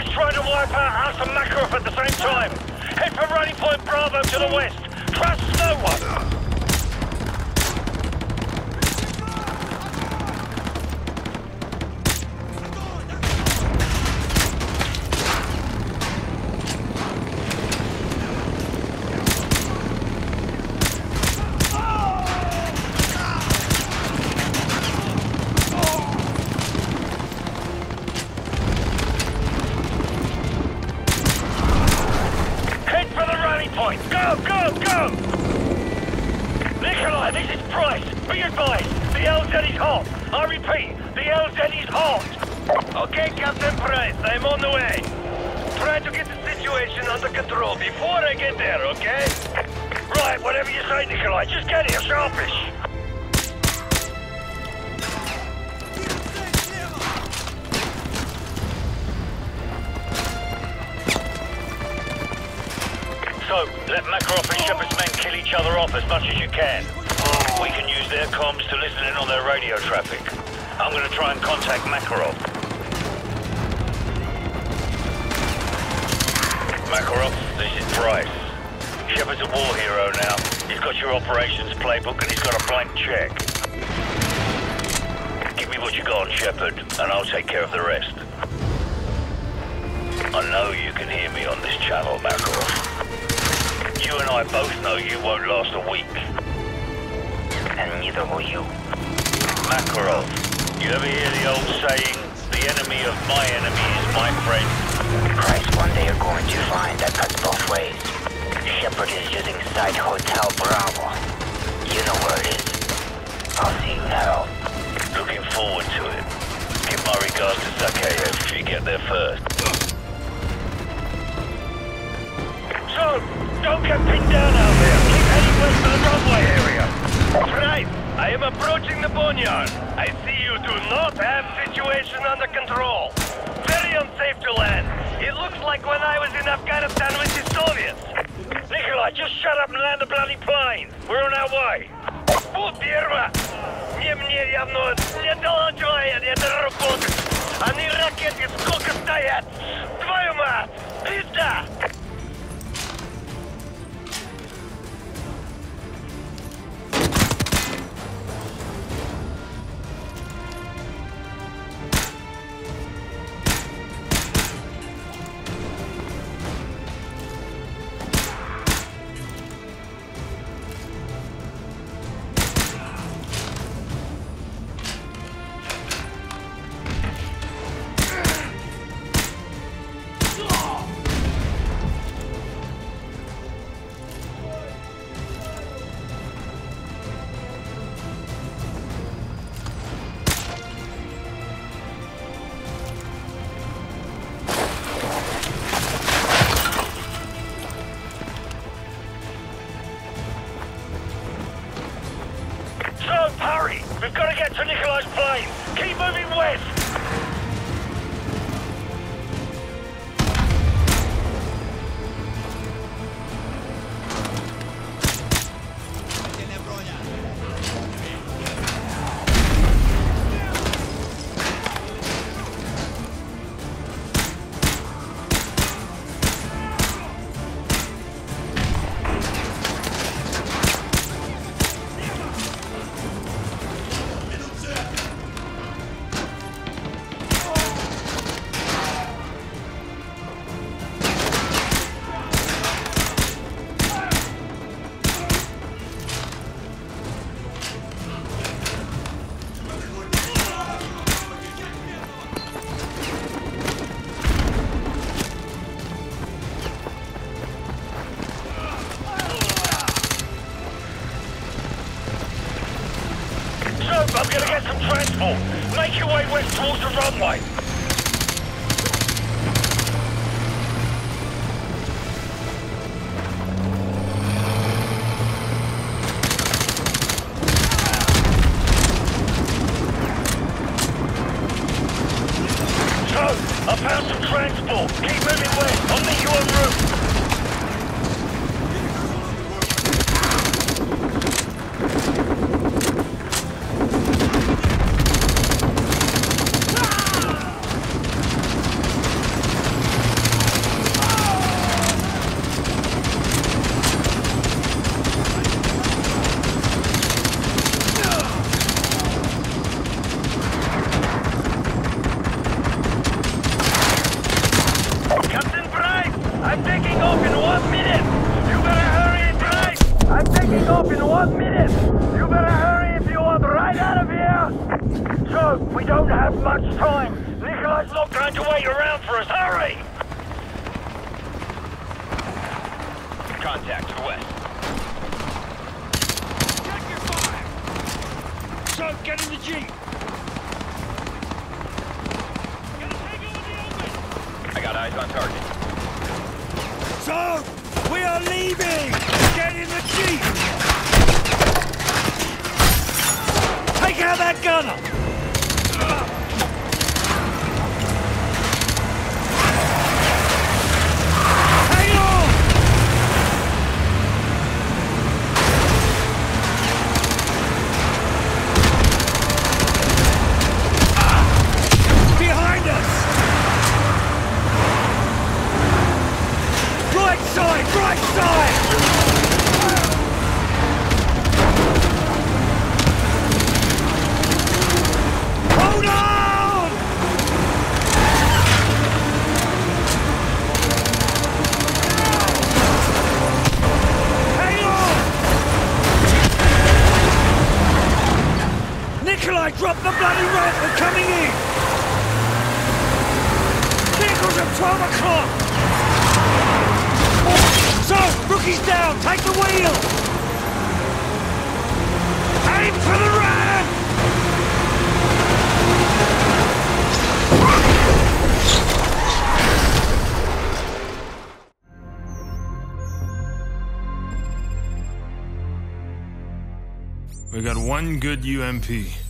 Shepard's trying to wipe out us and Makarov at the same time. Head for Rally Point Bravo to the west. Trust no one. Go! Nikolai, this is Price. Be advised, the LZ is hot. I repeat, the LZ is hot. Okay, Captain Price, I'm on the way. Try to get the situation under control before I get there, okay? Right, whatever you say, Nikolai, just get here sharpish. So, let Makarov and Shepard's men kill each other off as much as you can. We can use their comms to listen in on their radio traffic. I'm gonna try and contact Makarov. Makarov, this is Price. Shepard's a war hero now. He's got your operations playbook and he's got a blank check. Give me what you got Shepard, and I'll take care of the rest. I know you can hear me on this channel, Makarov. I both know you won't last a week. And neither will you. Makarov, you ever hear the old saying, the enemy of my enemy is my friend? Christ, one day you're going to find that cuts both ways. Shepard is using Site Hotel Bravo. You know where it is. I'll see you hell. Looking forward to it. Give my regards to Zakhaev if you get there first. So, don't get pinned down out there. Keep heading west to the runway area. Right, I am approaching the boneyard. I see you do not have situation under control. Very unsafe to land. It looks like when I was in Afghanistan with the Soviets. Nikolai, just shut up and land the bloody plane. We're on our way. Вот первое. Не мне явно не доложает эта работа. Они ракеты сколько стоят. Твою мать! Пизда! Plane! Keep moving west! Much time. Nikolai's not going to wait around for us. Hurry! Contact to the west. Check your fire! So, get in the jeep! I got eyes on target. So, we are leaving! Get in the jeep! Take out that gunner! Nikolai, drop the bloody! We're coming in! Vehicles at 12 o'clock! So, rookie's down! Take the wheel! Aim for the rat! We got one good UMP.